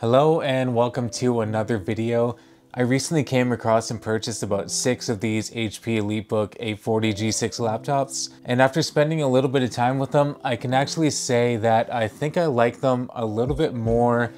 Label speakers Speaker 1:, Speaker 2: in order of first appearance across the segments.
Speaker 1: Hello and welcome to another video. I recently came across and purchased about six of these HP EliteBook 840 G6 laptops. And after spending a little bit of time with them, I can actually say that I think I like them a little bit more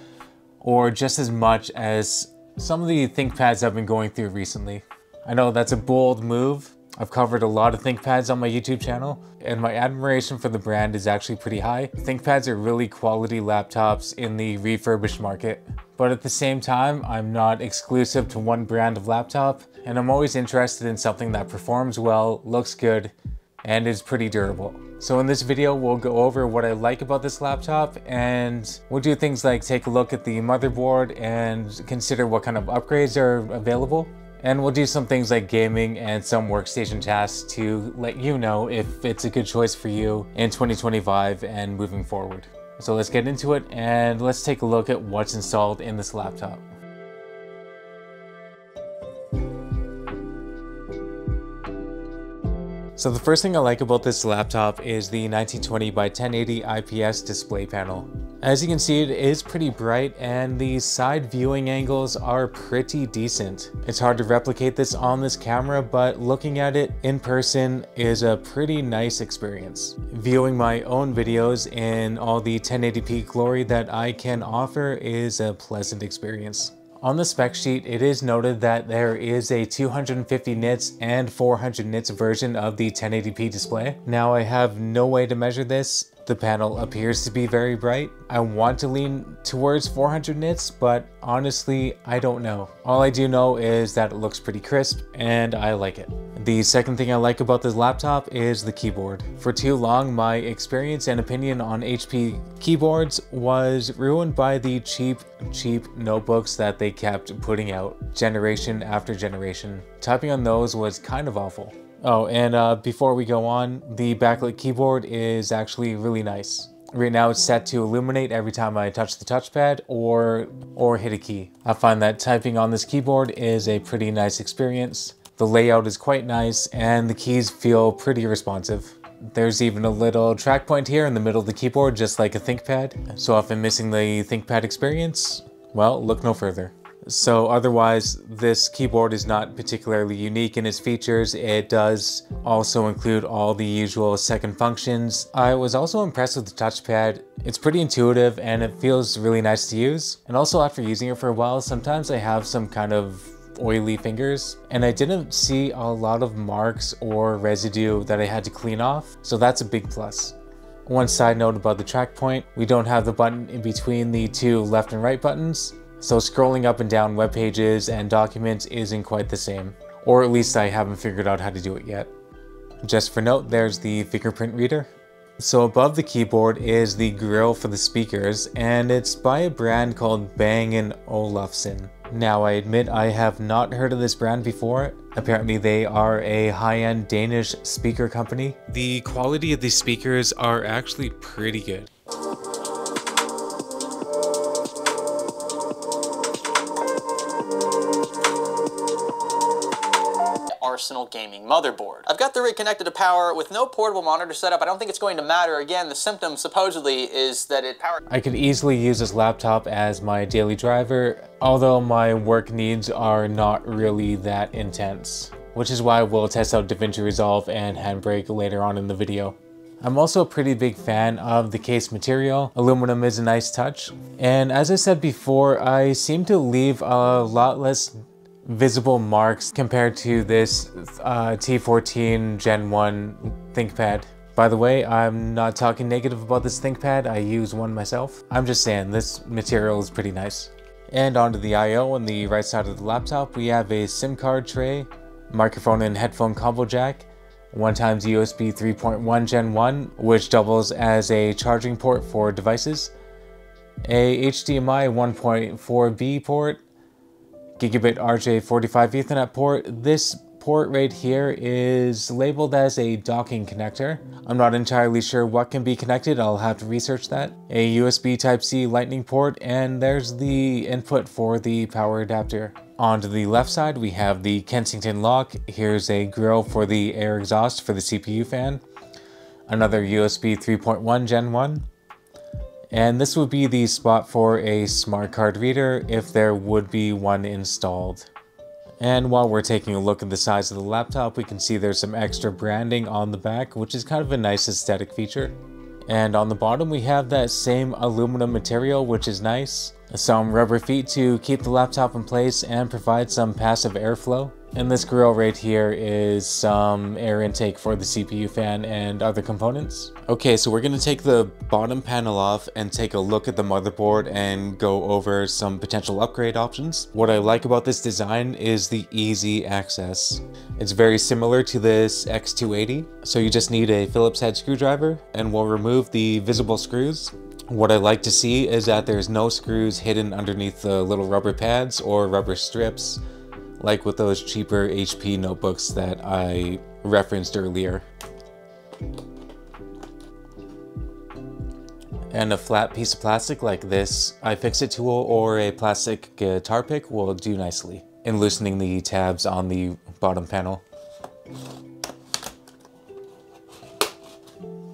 Speaker 1: or just as much as some of the ThinkPads I've been going through recently. I know that's a bold move, I've covered a lot of ThinkPads on my YouTube channel, and my admiration for the brand is actually pretty high. ThinkPads are really quality laptops in the refurbished market. But at the same time, I'm not exclusive to one brand of laptop, and I'm always interested in something that performs well, looks good, and is pretty durable. So in this video, we'll go over what I like about this laptop and we'll do things like take a look at the motherboard and consider what kind of upgrades are available. And we'll do some things like gaming and some workstation tasks to let you know if it's a good choice for you in 2025 and moving forward. So let's get into it and let's take a look at what's installed in this laptop. So the first thing I like about this laptop is the 1920 by 1080 IPS display panel. As you can see, it is pretty bright and the side viewing angles are pretty decent. It's hard to replicate this on this camera, but looking at it in person is a pretty nice experience. Viewing my own videos in all the 1080p glory that I can offer is a pleasant experience. On the spec sheet, it is noted that there is a 250 nits and 400 nits version of the 1080p display. Now I have no way to measure this, the panel appears to be very bright. I want to lean towards 400 nits, but honestly, I don't know. All I do know is that it looks pretty crisp and I like it. The second thing I like about this laptop is the keyboard. For too long, my experience and opinion on HP keyboards was ruined by the cheap, cheap notebooks that they kept putting out generation after generation. Typing on those was kind of awful. Oh, and uh, before we go on, the backlit keyboard is actually really nice. Right now it's set to illuminate every time I touch the touchpad or, or hit a key. I find that typing on this keyboard is a pretty nice experience. The layout is quite nice and the keys feel pretty responsive. There's even a little track point here in the middle of the keyboard just like a ThinkPad. So if I'm missing the ThinkPad experience, well, look no further. So otherwise, this keyboard is not particularly unique in its features. It does also include all the usual second functions. I was also impressed with the touchpad. It's pretty intuitive and it feels really nice to use. And also after using it for a while, sometimes I have some kind of oily fingers and I didn't see a lot of marks or residue that I had to clean off. So that's a big plus. One side note about the track point, we don't have the button in between the two left and right buttons. So scrolling up and down web pages and documents isn't quite the same, or at least I haven't figured out how to do it yet. Just for note, there's the fingerprint reader. So above the keyboard is the grill for the speakers, and it's by a brand called Bang & Olufsen. Now I admit I have not heard of this brand before. Apparently they are a high-end Danish speaker company. The quality of these speakers are actually pretty good.
Speaker 2: Gaming motherboard. I've got the rig connected to power with no portable monitor setup. I don't think it's going to matter. Again, the symptom supposedly is that it power.
Speaker 1: I could easily use this laptop as my daily driver, although my work needs are not really that intense, which is why we'll test out DaVinci Resolve and Handbrake later on in the video. I'm also a pretty big fan of the case material. Aluminum is a nice touch. And as I said before, I seem to leave a lot less visible marks compared to this uh, T14 Gen 1 ThinkPad. By the way, I'm not talking negative about this ThinkPad, I use one myself. I'm just saying, this material is pretty nice. And onto the I.O. on the right side of the laptop, we have a SIM card tray, microphone and headphone combo jack, one times USB 3.1 Gen 1, which doubles as a charging port for devices, a HDMI 1.4B port, gigabit RJ45 Ethernet port. This port right here is labeled as a docking connector. I'm not entirely sure what can be connected, I'll have to research that. A USB Type-C lightning port, and there's the input for the power adapter. On to the left side, we have the Kensington lock. Here's a grill for the air exhaust for the CPU fan. Another USB 3.1 Gen 1. And this would be the spot for a smart card reader if there would be one installed. And while we're taking a look at the size of the laptop, we can see there's some extra branding on the back, which is kind of a nice aesthetic feature. And on the bottom, we have that same aluminum material, which is nice. Some rubber feet to keep the laptop in place and provide some passive airflow. And this grill right here is some air intake for the CPU fan and other components. Okay, so we're gonna take the bottom panel off and take a look at the motherboard and go over some potential upgrade options. What I like about this design is the easy access. It's very similar to this X280, so you just need a Phillips head screwdriver and we'll remove the visible screws what I like to see is that there's no screws hidden underneath the little rubber pads or rubber strips like with those cheaper HP notebooks that I referenced earlier. And a flat piece of plastic like this iFixit tool or a plastic guitar pick will do nicely in loosening the tabs on the bottom panel.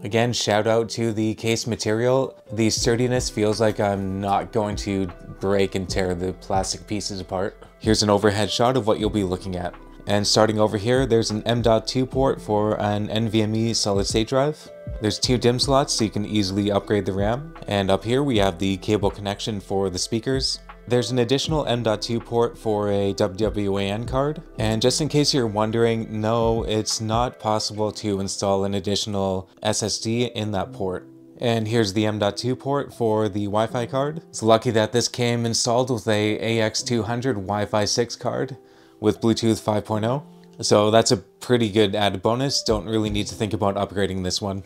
Speaker 1: Again, shout out to the case material. The sturdiness feels like I'm not going to break and tear the plastic pieces apart. Here's an overhead shot of what you'll be looking at. And starting over here, there's an M.2 port for an NVMe solid state drive. There's two DIMM slots so you can easily upgrade the RAM. And up here we have the cable connection for the speakers. There's an additional M.2 port for a WWAN card. And just in case you're wondering, no, it's not possible to install an additional SSD in that port. And here's the M.2 port for the Wi-Fi card. It's lucky that this came installed with a AX200 Wi-Fi 6 card with Bluetooth 5.0. So that's a pretty good added bonus. Don't really need to think about upgrading this one.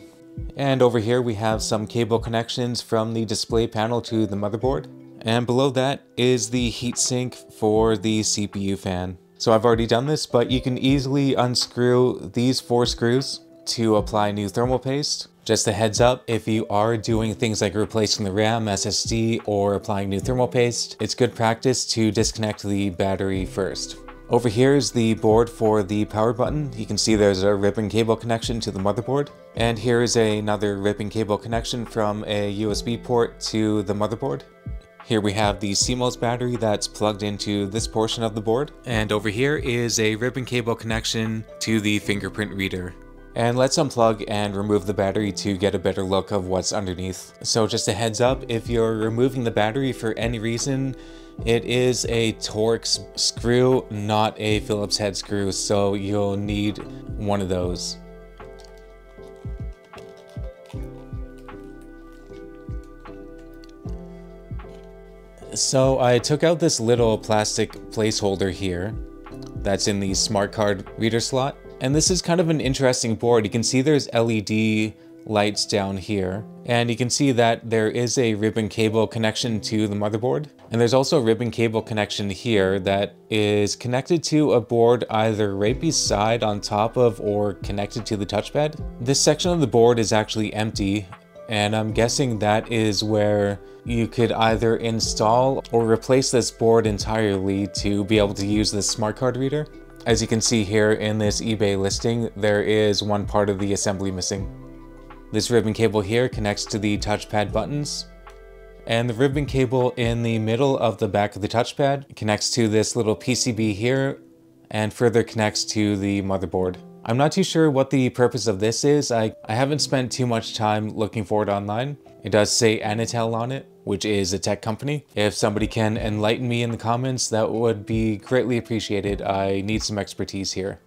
Speaker 1: And over here we have some cable connections from the display panel to the motherboard. And below that is the heatsink for the CPU fan. So I've already done this, but you can easily unscrew these four screws to apply new thermal paste. Just a heads up, if you are doing things like replacing the RAM, SSD, or applying new thermal paste, it's good practice to disconnect the battery first. Over here is the board for the power button. You can see there's a ribbon cable connection to the motherboard. And here is another ribbon cable connection from a USB port to the motherboard. Here we have the CMOS battery that's plugged into this portion of the board. And over here is a ribbon cable connection to the fingerprint reader. And let's unplug and remove the battery to get a better look of what's underneath. So just a heads up, if you're removing the battery for any reason, it is a Torx screw, not a Phillips head screw, so you'll need one of those. So I took out this little plastic placeholder here that's in the smart card reader slot. And this is kind of an interesting board. You can see there's LED lights down here. And you can see that there is a ribbon cable connection to the motherboard. And there's also a ribbon cable connection here that is connected to a board either right beside on top of or connected to the touchpad. This section of the board is actually empty and I'm guessing that is where you could either install or replace this board entirely to be able to use this smart card reader. As you can see here in this eBay listing, there is one part of the assembly missing. This ribbon cable here connects to the touchpad buttons, and the ribbon cable in the middle of the back of the touchpad connects to this little PCB here and further connects to the motherboard. I'm not too sure what the purpose of this is. I, I haven't spent too much time looking for it online. It does say Anatel on it, which is a tech company. If somebody can enlighten me in the comments, that would be greatly appreciated. I need some expertise here.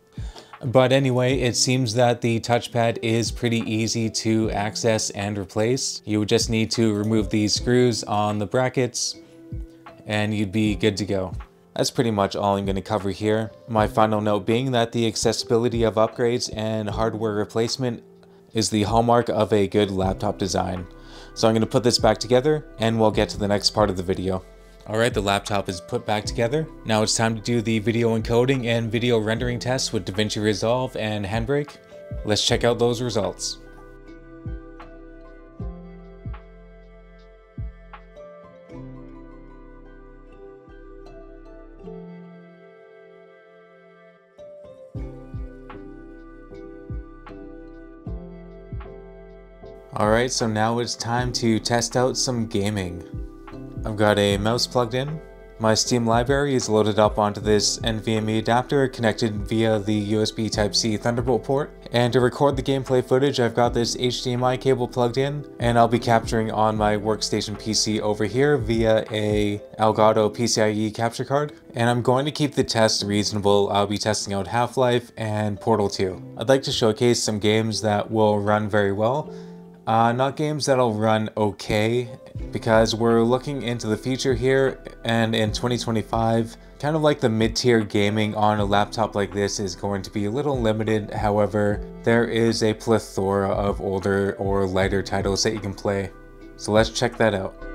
Speaker 1: But anyway, it seems that the touchpad is pretty easy to access and replace. You would just need to remove these screws on the brackets and you'd be good to go. That's pretty much all I'm going to cover here. My final note being that the accessibility of upgrades and hardware replacement is the hallmark of a good laptop design. So I'm going to put this back together and we'll get to the next part of the video. Alright, the laptop is put back together. Now it's time to do the video encoding and video rendering tests with DaVinci Resolve and Handbrake. Let's check out those results. Alright, so now it's time to test out some gaming. I've got a mouse plugged in, my Steam library is loaded up onto this NVMe adapter connected via the USB Type-C Thunderbolt port. And to record the gameplay footage, I've got this HDMI cable plugged in, and I'll be capturing on my workstation PC over here via a Elgato PCIe capture card. And I'm going to keep the test reasonable. I'll be testing out Half-Life and Portal 2. I'd like to showcase some games that will run very well, uh, not games that'll run okay, because we're looking into the future here, and in 2025, kind of like the mid-tier gaming on a laptop like this is going to be a little limited. However, there is a plethora of older or lighter titles that you can play. So let's check that out.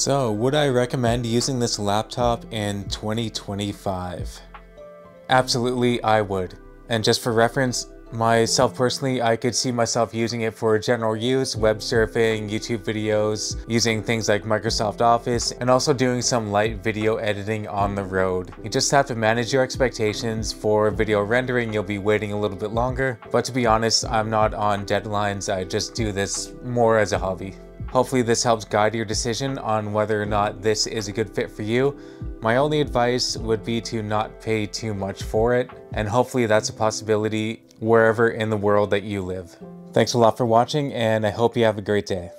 Speaker 1: So, would I recommend using this laptop in 2025? Absolutely, I would. And just for reference, myself personally, I could see myself using it for general use, web surfing, YouTube videos, using things like Microsoft Office, and also doing some light video editing on the road. You just have to manage your expectations for video rendering, you'll be waiting a little bit longer. But to be honest, I'm not on deadlines, I just do this more as a hobby. Hopefully this helps guide your decision on whether or not this is a good fit for you. My only advice would be to not pay too much for it, and hopefully that's a possibility wherever in the world that you live. Thanks a lot for watching, and I hope you have a great day.